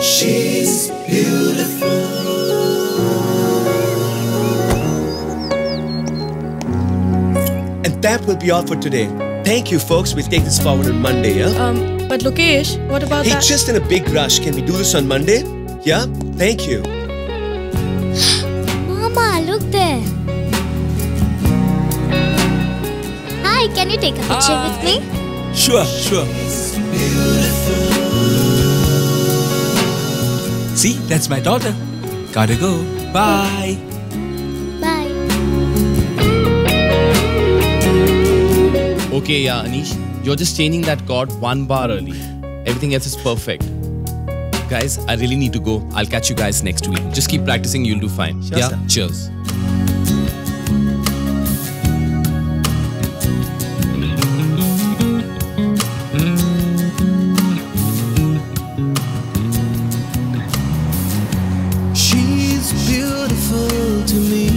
She's beautiful. And that will be all for today. Thank you, folks. We'll take this forward on Monday, yeah? Um, but Lokesh, what about hey, that? Hey, just in a big rush. Can we do this on Monday? Yeah? Thank you. Mama, look there. Hi, can you take a picture Hi. with me? Sure, sure. See, that's my daughter. Gotta go. Bye. Bye. Okay, yeah, Anish, you're just changing that chord one bar early. Everything else is perfect. Guys, I really need to go. I'll catch you guys next week. Just keep practicing, you'll do fine. Sure, yeah, sir. cheers. Beautiful to me.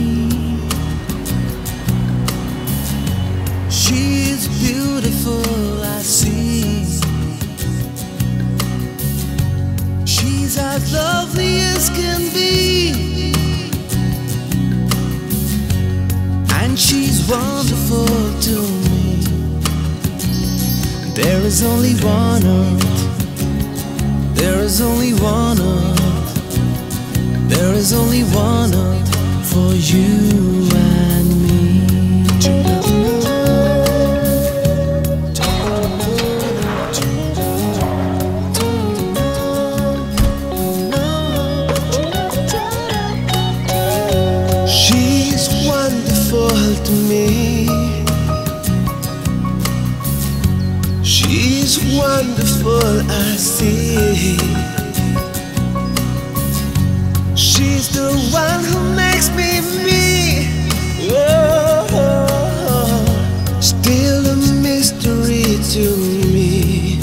She's beautiful, I see. She's as lovely as can be. And she's wonderful to me. There is only one earth. There is only one earth. There is only one earth for you and me. She's wonderful to me. She's wonderful, I see. She's the one who makes me me. Oh, still a mystery to me.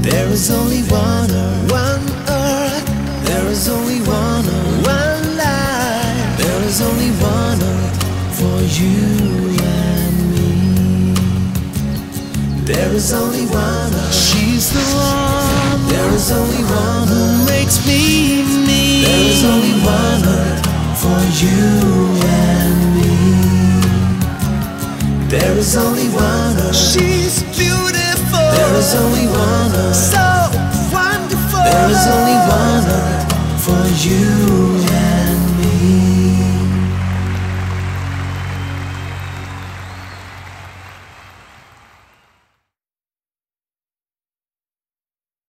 There is only one earth, one earth. There is only one earth, one life. There is only one earth for you and me. There is only one earth. She's the one. There is only one who makes me. You and me. There is only one earth. She's beautiful. There is only one earth. So wonderful. There is only one earth for you